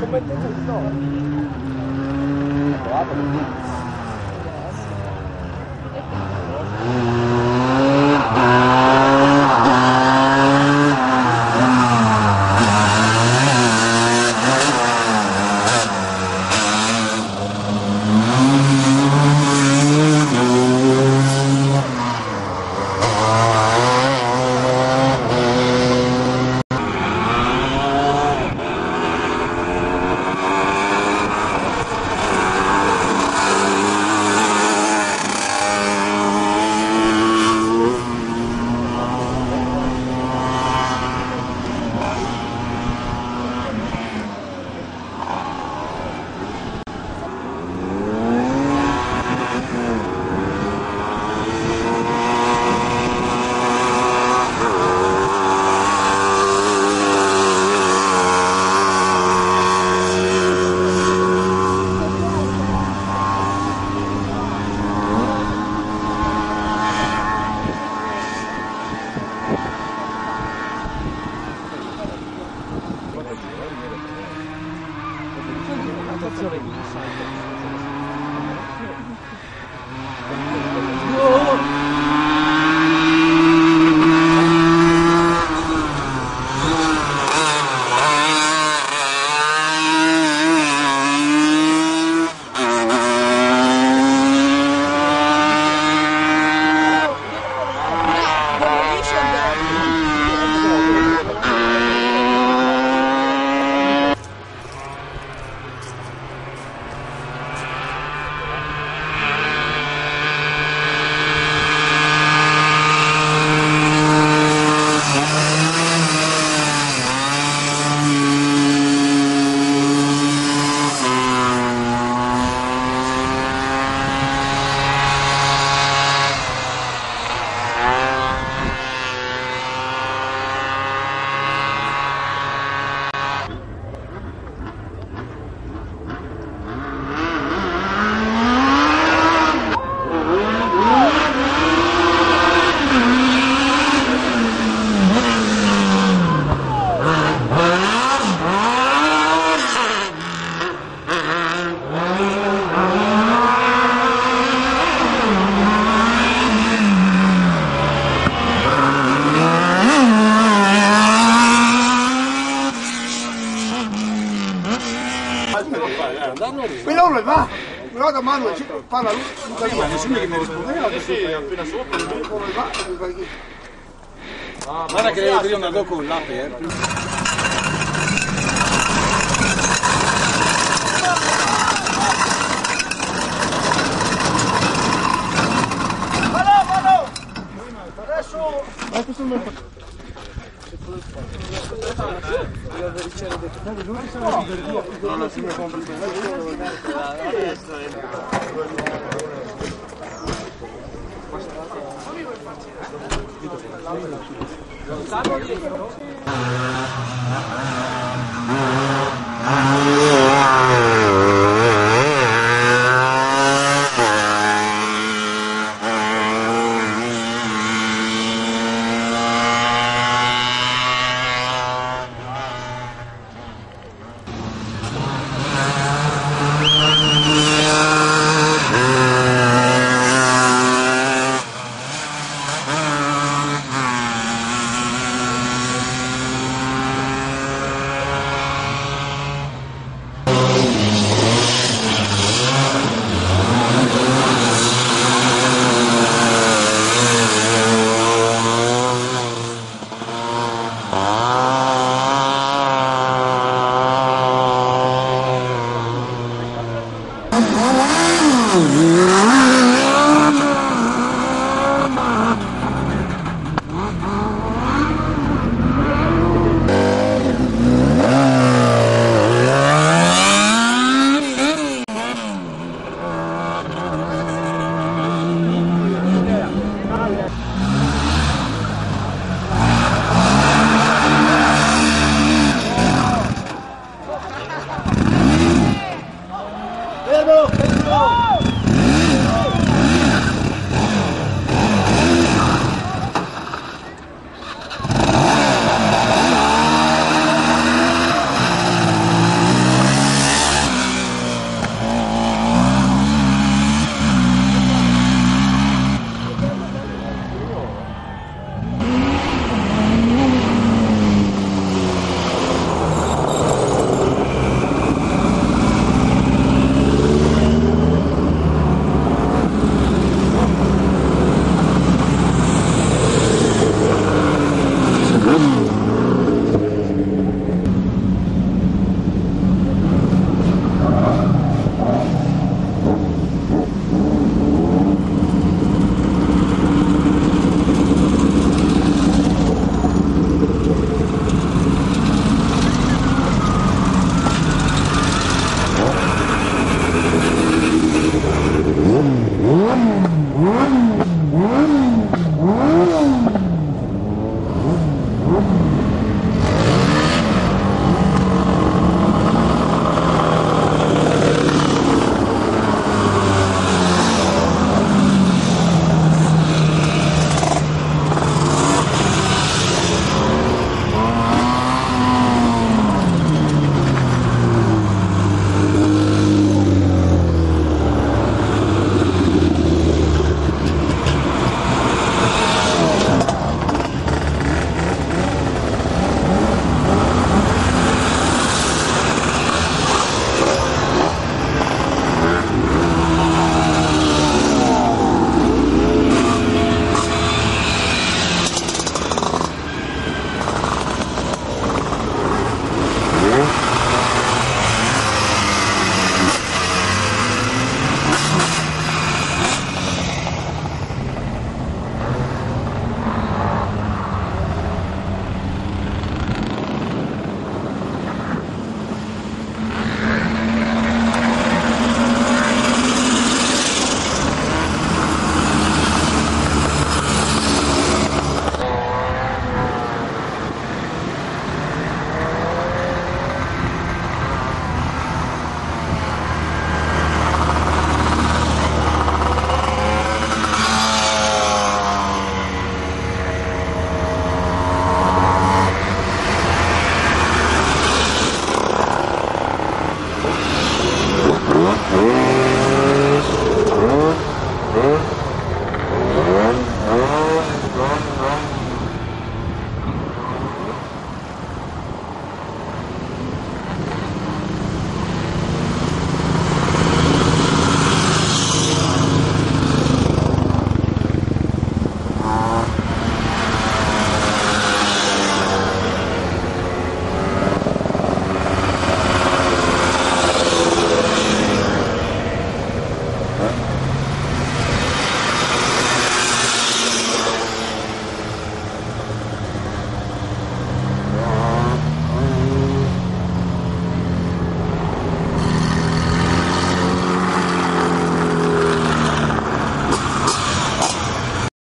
Como é que andando lì. Quello lo va, però da mano parla lui, non capiva nessuno che mi rispondeva. Sì, sì, appena sopra. Ah, Guarda che io andavo con l'ape, eh. Oh, Mm-hmm.